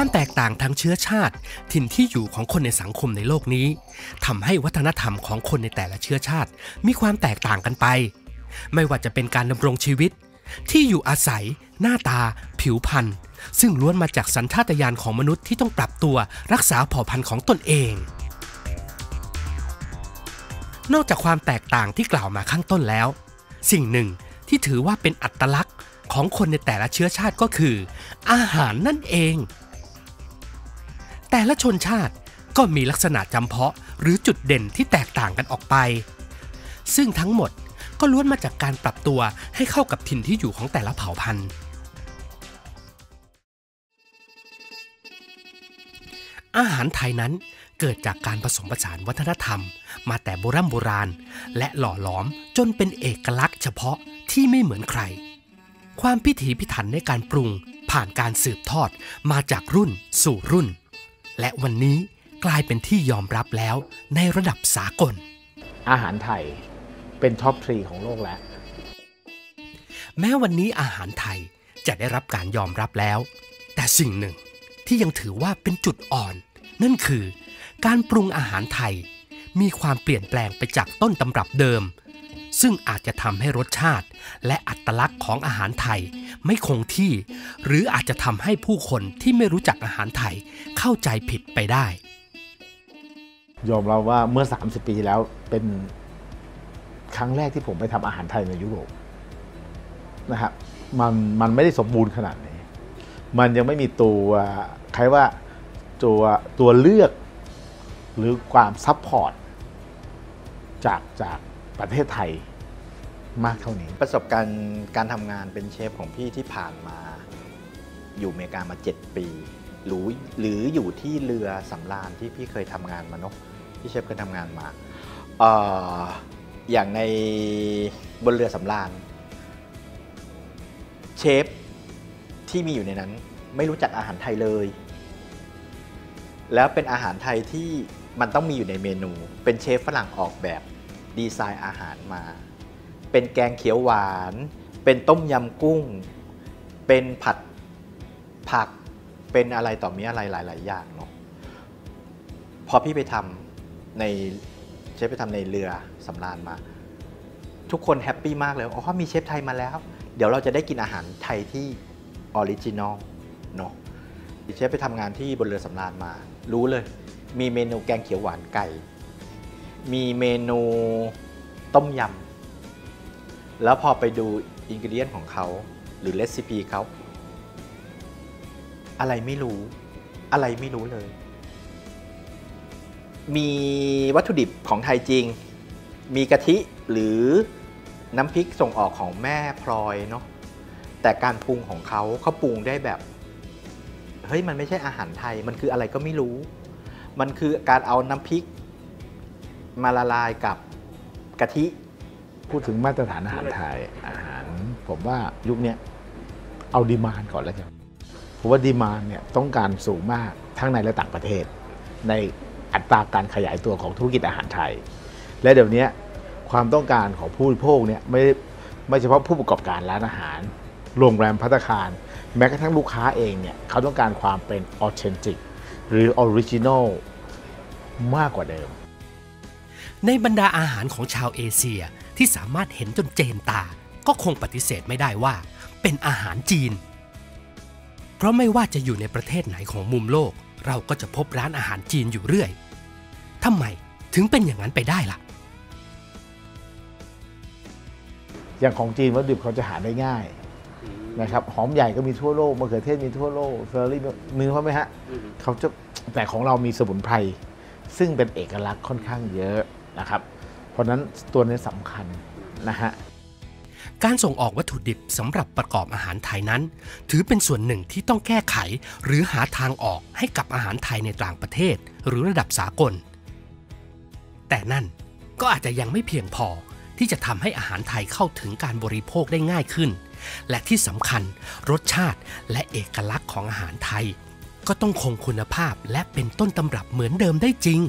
ความแตกต่างทางเชื้อชาติ ถิ่นที่อยู่ของคนในสังคมในโลกนี้ทำให้วัฒนธรรมของคนในแต่ละเชื้อชาติ มีความแตกต่างกันไป ไม่ว่าจะเป็นการดำรงชีวิต ที่อยู่อาศัย หน้าตา ผิวพรรณซึ่งล้วนมาจากสัญชาตญาณของมนุษย์ที่ต้องปรับตัวรักษาเผ่าพันธุ์ของตนเอง นอกจากความแตกต่างที่กล่าวมาข้างต้นแล้ว สิ่งหนึ่งที่ถือว่าเป็นอัตลักษณ์ของคนในแต่ละเชื้อชาติก็คือ อาหารนั่นเอง แต่ละชนชาติก็มีลักษณะจำเพาะหรือจุดเด่นที่แตกต่างกันออกไป ซึ่งทั้งหมดก็ล้วนมาจากการปรับตัวให้เข้ากับถิ่นที่อยู่ของแต่ละเผ่าพันธุ์ อาหารไทยนั้นเกิดจากการผสมผสานวัฒนธรรม มาแต่โบรโบราณ และหล่อหลอมจนเป็นเอกลักษณ์เฉพาะที่ไม่เหมือนใคร ความพิถีพิถันในการปรุงผ่านการสืบทอดมาจากรุ่นสู่รุ่น และวันนี้กลายเป็นที่ยอมรับแล้วในระดับสากล อาหารไทยเป็น top three ของโลกแล้ว แม้วันนี้อาหารไทยจะได้รับการยอมรับแล้ว แต่สิ่งหนึ่งที่ยังถือว่าเป็นจุดอ่อน นั่นคือ การปรุงอาหารไทย มีความเปลี่ยนแปลงไปจากต้นตำรับเดิม ซึ่งอาจจะทำให้รสชาติ และอัตลักษณ์ของอาหารไทย ไม่คงที่ หรืออาจจะทำให้ผู้คนที่ไม่รู้จักอาหารไทยเข้าใจผิดไปได้ ยอมรับว่าเมื่อ 30 ปีที่แล้วเป็นครั้งแรกที่ผมไปทำอาหารไทยในยุโรปนะครับมันมันไม่ได้สมบูรณ์ขนาดนี้ มันยังไม่มีตัวใครว่าตัวตัวเลือกหรือความ support จากจากประเทศไทย มากเท่านี้ ประสบการณ์การทำงานเป็นเชฟของพี่ที่ผ่านมา อยู่อเมริกามา 7 ปี หรือหรืออยู่ที่เรือสำราญที่พี่เคยทำงานมาเนอะที่เชฟเคยทำงานมาอออย่างในบนเรือสำราญ เชฟที่มีอยู่ในนั้นไม่รู้จักอาหารไทยเลย แล้วเป็นอาหารไทยที่มันต้องมีอยู่ในเมนู เป็นเชฟฝรั่งออกแบบดีไซน์อาหารมา เป็นแกงเขียวหวาน เป็นต้มยำกุ้ง เป็นผัดผัก เป็นอะไรต่อมีอะไรหลาย ๆ อย่างเนาะพอพี่ไปทำในเชฟไปทำในเรือสำราญมา ทุกคน happy มากเลย อ๋อ มีเชฟไทยมาแล้ว เดี๋ยวเราจะได้กินอาหารไทยที่ original เนาะเชฟไปทำงานที่บนเรือสำราญมา รู้เลย มีเมนูแกงเขียวหวานไก่ มีเมนูต้มยำ แล้วพอไปดู ingredient ของเขา หรือ recipe เขา อะไรไม่รู้ อะไรไม่รู้เลย มีวัตถุดิบของไทยจริง มีกะทิหรือน้ำพริกส่งออกของแม่พลอยเนาะแต่การปรุงของเขาเขาปรุงได้แบบเฮ้ยมันไม่ใช่อาหารไทยมันคืออะไรก็ไม่รู้ มันคือการเอาน้ำพริกมาละลายกับกะทิ พูดถึงมาตรฐานอาหารไทยอาหาร ผมว่ายุคนี้เอาดีมานก่อนแล้วกันผมว่า demand เนี่ยต้องการสูงมากทั้งในและต่างประเทศ ในอัตราการขยายตัวของธุรกิจอาหารไทย และเดี๋ยวนี้ความต้องการของผู้บริโภคเนี่ยไม่ไม่เฉพาะผู้ประกอบการร้านอาหาร โรงแรมภัตตาคาร แม้กระทั่งลูกค้าเองเนี่ยเขาต้องการความเป็น authentic หรือ original มากกว่าเดิม ในบรรดาอาหารของชาวเอเชีย ที่สามารถเห็นจนเจนตา ก็คงปฏิเสธไม่ได้ว่า เป็นอาหารจีน เพราะไม่ว่าจะอยู่ในประเทศไหนของมุมโลก เราก็จะพบร้านอาหารจีนอยู่เรื่อยทำไมถึงเป็นอย่างนั้นไปได้ล่ะ อย่างของจีนวัตถุดิบเขาจะหาได้ง่ายนะครับหอมใหญ่ก็มีทั่วโลกมะเขือเทศมีทั่วโลกเฟอร์รี่มือเขาไหมฮะเขาจะแต่ของเรามีสมุนไพรซึ่งเป็นเอกลักษณ์ค่อนข้างเยอะนะครับ ราะฉะนั้นตัวนี้สำคัญนะฮะการส่งออกวัตถุดิบสำหรับประกอบอาหารไทยนั้น ถือเป็นส่วนหนึ่งที่ต้องแก้ไข หรือหาทางออกให้กับอาหารไทยในต่างประเทศ หรือระดับสากล แต่นั่นก็อาจจะยังไม่เพียงพอที่จะทำให้อาหารไทยเข้าถึงการบริโภคได้ง่ายขึ้น และที่สำคัญรสชาติและเอกลักษณ์ของอาหารไทย ก็ต้องคงคุณภาพและเป็นต้นตำรับเหมือนเดิมได้จริง